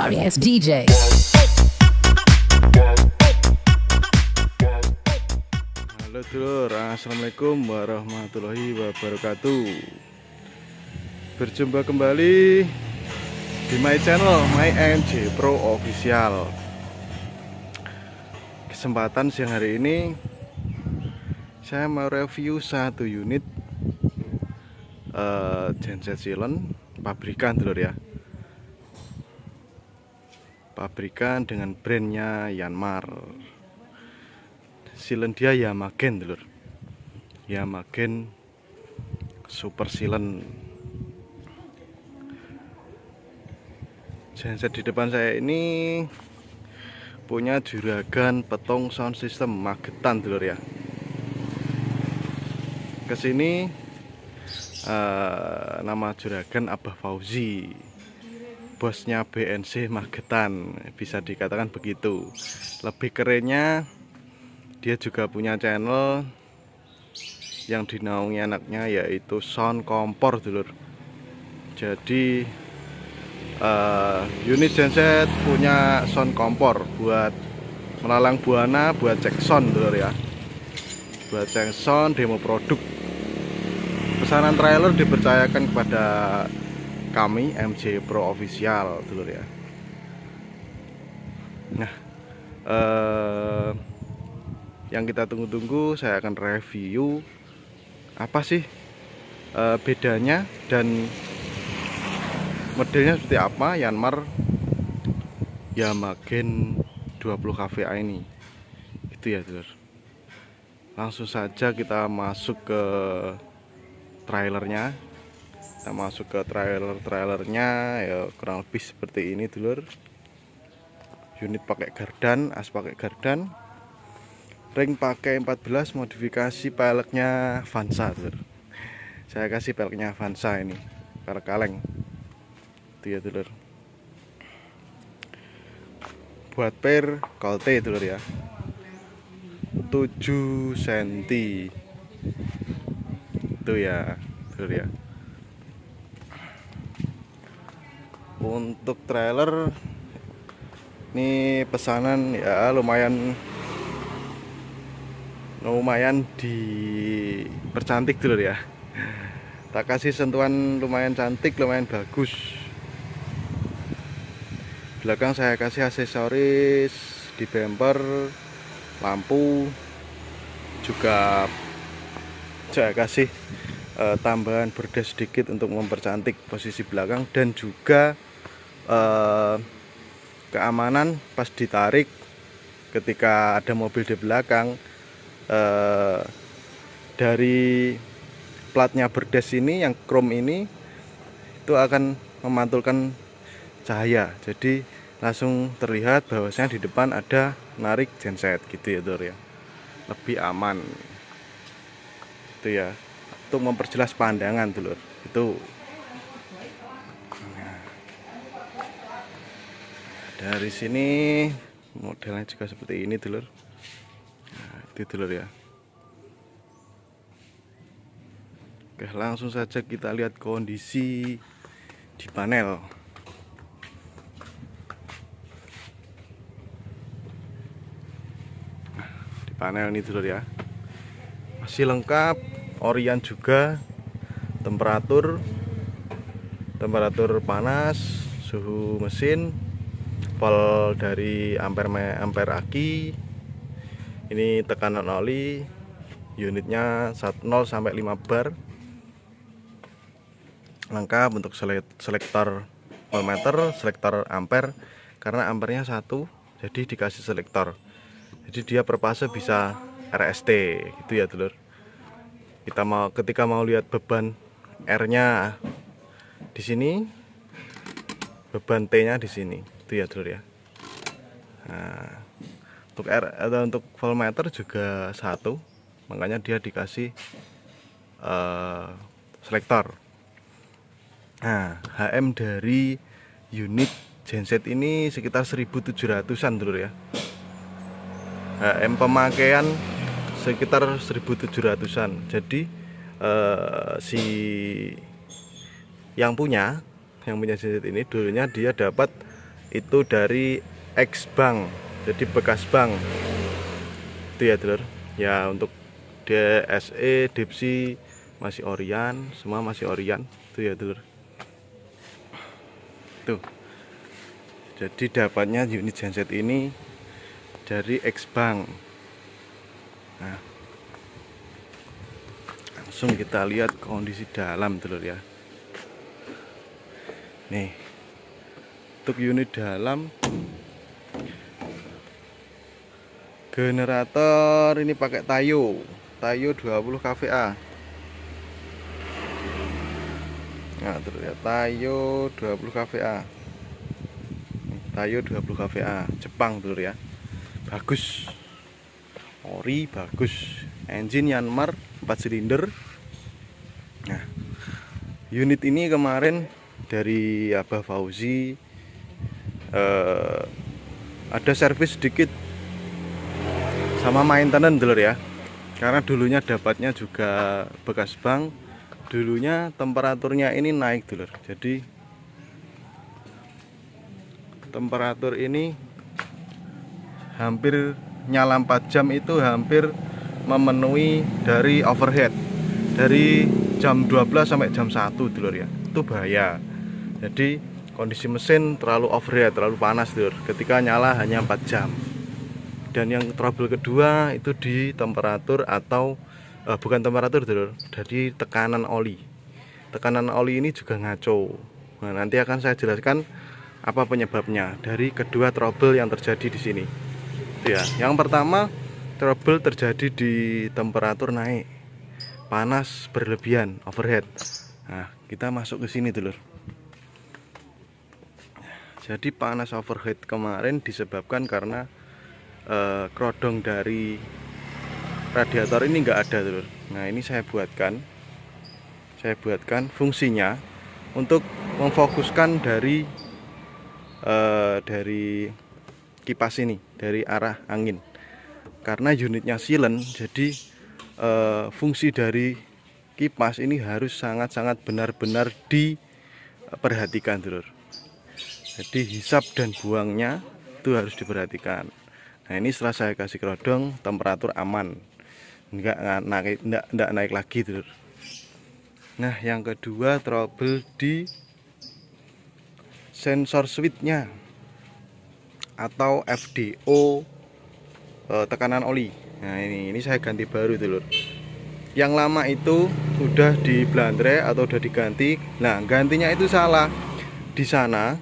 sorry ass DJ. Halo dulur, Assalamualaikum warahmatullahi wabarakatuh. Berjumpa kembali di my channel, my MJ Pro Official. Kesempatan siang hari ini Saya mau review satu unit uh, Genset Silent Pabrikan dulur ya Pabrikan dengan brandnya Yanmar. Silen dia Yamagen dulur Yamagen super silen. Genset di depan saya ini punya juragan petong sound system magetan dulur ya. Ke sini uh, nama juragan Abah Fauzi bosnya BNC Magetan. Bisa dikatakan begitu. Lebih kerennya dia juga punya channel yang dinaungi anaknya yaitu sound kompor dulur. Jadi uh, unit genset punya sound kompor buat melalang buana buat cek sound dulur ya. Buat cek sound demo produk. Pesanan trailer dipercayakan kepada kami MJ Pro Official dulur ya. Nah uh, yang kita tunggu-tunggu saya akan review apa sih e, bedanya dan modelnya seperti apa Yanmar Yamagen 20 KVA ini. Itu ya dulur. Langsung saja kita masuk ke trailernya kita masuk ke trailer-trailernya ya kurang lebih seperti ini dulur. Unit pakai gardan as pakai gardan. Ring pakai 14 modifikasi peleknya Vansa dulur. saya kasih peleknya Vansa ini pelek kaleng. Itu ya dulur. Buat per kolte dulur ya. 7 cm itu ya dulur ya untuk trailer ini pesanan ya lumayan lumayan dipercantik dulu ya. Tak kasih sentuhan lumayan cantik lumayan bagus. Belakang saya kasih aksesoris di bumper lampu juga saya kasih uh, tambahan berdes sedikit untuk mempercantik posisi belakang dan juga uh, keamanan pas ditarik ketika ada mobil di belakang eh, dari platnya berdes ini yang chrome ini itu akan memantulkan cahaya. Jadi langsung terlihat bahwasanya di depan ada narik genset gitu ya Dor ya. Lebih aman. Itu ya untuk memperjelas pandangan dulur itu dari sini modelnya juga seperti ini dulur. Itu dulur ya. Oke langsung saja kita lihat kondisi di panel. Nah, di panel ini dulur ya. Masih lengkap orian juga temperatur temperatur panas suhu mesin pol dari ampere ampere aki. Ini tekanan oli unitnya 0 sampai 5 bar. Lengkap untuk selektor voltmeter selektor ampere karena ampernya satu jadi dikasih selektor. Jadi dia per fase bisa RST gitu ya dulur kita mau ketika mau lihat beban R nya di sini beban T nya di sini ya dulur ya. Nah untuk R atau untuk voltmeter juga satu. Makanya dia dikasih uh, selektor. Nah HM dari unit genset ini sekitar 1700an dulu ya. HM pemakaian sekitar 1700an jadi uh, si yang punya yang punya genset ini dulunya dia dapat itu dari ex bank. Jadi bekas bank. Itu ya dulur ya untuk DSE, Dipsi masih Orian semua masih Orian. Itu ya dulur tuh. Jadi dapatnya unit genset ini dari X Bank. Nah. Langsung kita lihat kondisi dalam dulu ya. Nih untuk unit dalam. Generator ini pakai Tayo. Tayo 20 kVA. Nah terus ya Tayo 20 kVA. Tayo 20 kVA. Jepang dulu ya. Bagus. Ori bagus. Engine Yanmar 4 silinder. Nah unit ini kemarin dari Abah Fauzi eh, ada servis sedikit sama maintenance dulu ya. Karena dulunya dapatnya juga bekas bank dulunya temperaturnya ini naik dulu. Jadi temperatur ini hampir nyala 4 jam itu hampir memenuhi dari overhead. Dari jam 12 sampai jam 1 dulu ya. Itu bahaya. Jadi kondisi mesin terlalu overhead terlalu panas dulu ketika nyala hanya 4 jam. Dan yang trouble kedua itu di temperatur atau eh, bukan temperatur dulu dari tekanan oli. Tekanan oli ini juga ngaco. Nah, nanti akan saya jelaskan apa penyebabnya dari kedua trouble yang terjadi di sini. Ya yang pertama trouble terjadi di temperatur naik. Panas berlebihan overhead nah kita masuk ke sini dulu jadi panas overhead kemarin disebabkan karena eh, kerodong dari radiator ini enggak ada dulu nah ini saya buatkan saya buatkan fungsinya untuk memfokuskan dari eh, dari kipas ini dari arah angin. Karena unitnya silen jadi e, fungsi dari kipas ini harus sangat-sangat benar-benar diperhatikan dulu jadi hisap dan buangnya itu harus diperhatikan. Nah ini setelah saya kasih kerodong temperatur aman. Enggak naik enggak, enggak naik lagi dulu nah yang kedua trouble di sensor switchnya atau FDO e, tekanan oli. Nah ini ini saya ganti baru dulu yang lama itu sudah di blandre atau sudah diganti. Nah gantinya itu salah. Di sana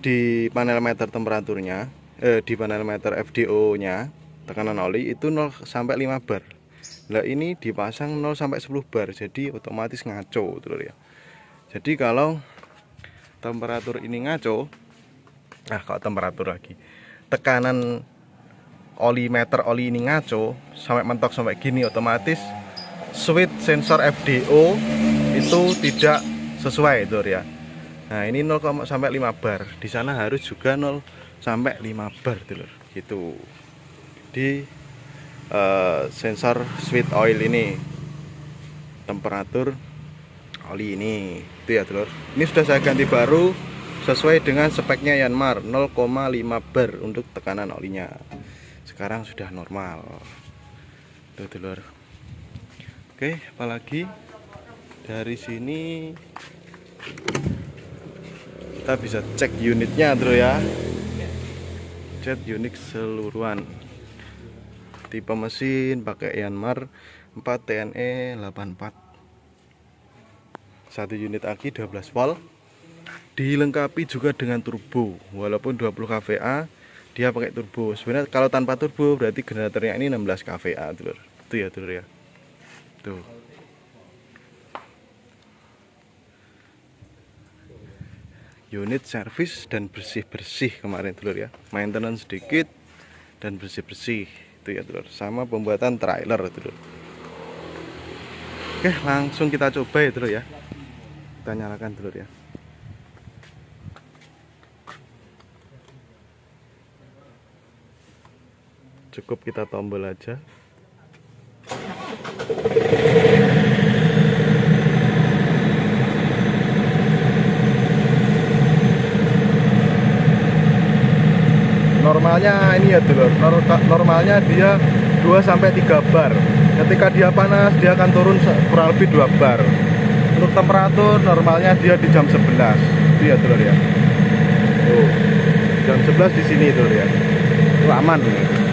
di panel meter temperaturnya eh, di panel meter FDO nya tekanan oli itu 0 sampai 5 bar. Nah ini dipasang 0 sampai 10 bar jadi otomatis ngaco dulu ya? Jadi kalau temperatur ini ngaco nah kalau temperatur lagi tekanan oli meter oli ini ngaco sampai mentok sampai gini otomatis switch sensor FDO itu tidak sesuai itu ya nah ini 0, sampai 5 bar. Di sana harus juga 0 sampai 5 bar dulu gitu. Di uh, sensor switch oil ini. Temperatur oli ini. Itu ya telur. Ini sudah saya ganti baru sesuai dengan speknya Yanmar. 0,5 bar untuk tekanan olinya. Sekarang sudah normal. Tuh telur. Oke apalagi? Dari sini kita bisa cek unitnya terus ya. Cek unit seluruhan. Tipe mesin pakai Yanmar 4 TNE 84 satu unit aki 12 volt. Dilengkapi juga dengan turbo. Walaupun 20 kVA dia pakai turbo. Sebenarnya kalau tanpa turbo berarti generatornya ini 16 kVA dulur itu ya dulur ya. Tuh unit servis dan bersih-bersih kemarin dulur ya. Maintenance sedikit dan bersih-bersih itu ya dulur sama pembuatan trailer dulur oke langsung kita coba ya dulur ya. Kita nyalakan dulur ya. Cukup kita tombol aja normalnya ini ya dulur nor- normalnya dia 2 sampai 3 bar. Ketika dia panas dia akan turun kurang lebih 2 bar. Untuk temperatur normalnya dia di jam 11 itu ya dulur ya? Tuh. Jam 11 di sini dulur ya? Itu aman ini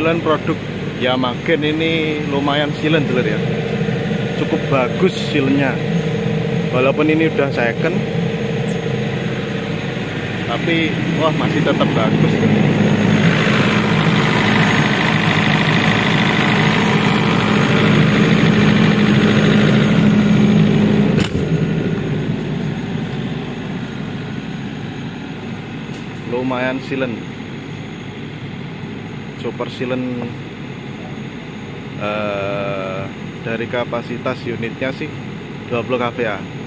silen produk Yamagen ini lumayan silen dulur ya. Cukup bagus silnya walaupun ini udah second tapi wah masih tetap bagus. Lumayan silen super silen eh, dari kapasitas unitnya sih 20 kVA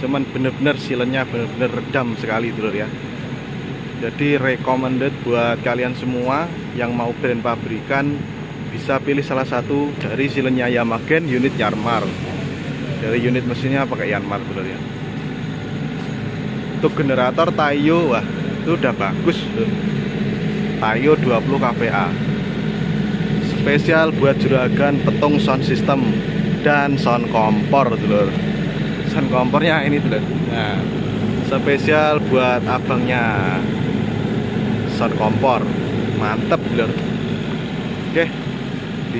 cuman bener-bener silennya bener-bener redam sekali dulu ya. Jadi recommended buat kalian semua yang mau brand pabrikan bisa pilih salah satu dari silennya Yamagen unit Yanmar dari unit mesinnya pakai Yanmar dulu ya. Untuk generator Taiyo wah itu udah bagus tuh. Tayo 20 kVA spesial buat juragan petung sound system dan sound kompor dulur. Sound kompornya ini dulur. Nah spesial buat abangnya. Sound kompor. Mantep dulur. Oke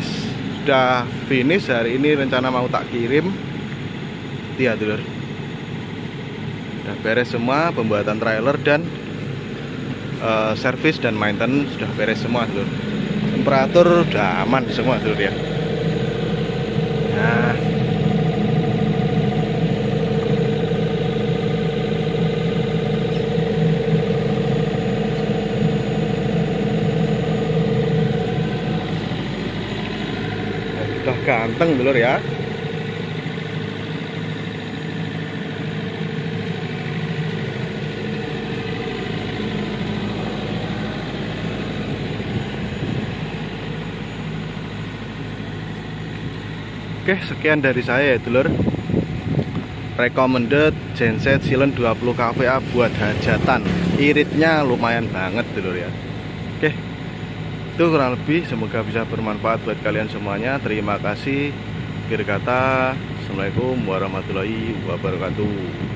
sudah finish hari ini rencana mau tak kirim. Iya dulur. Udah beres semua pembuatan trailer dan uh, service dan maintenance sudah beres semua dulu temperatur udah aman semua dulu ya. Nah. Udah ganteng dulu ya Oke, sekian dari saya ya, dulur. Recommended genset silent 20 kVA buat hajatan. Iritnya lumayan banget, dulur ya. Oke. Itu kurang lebih semoga bisa bermanfaat buat kalian semuanya. Terima kasih. Akhir kata, Assalamualaikum warahmatullahi wabarakatuh.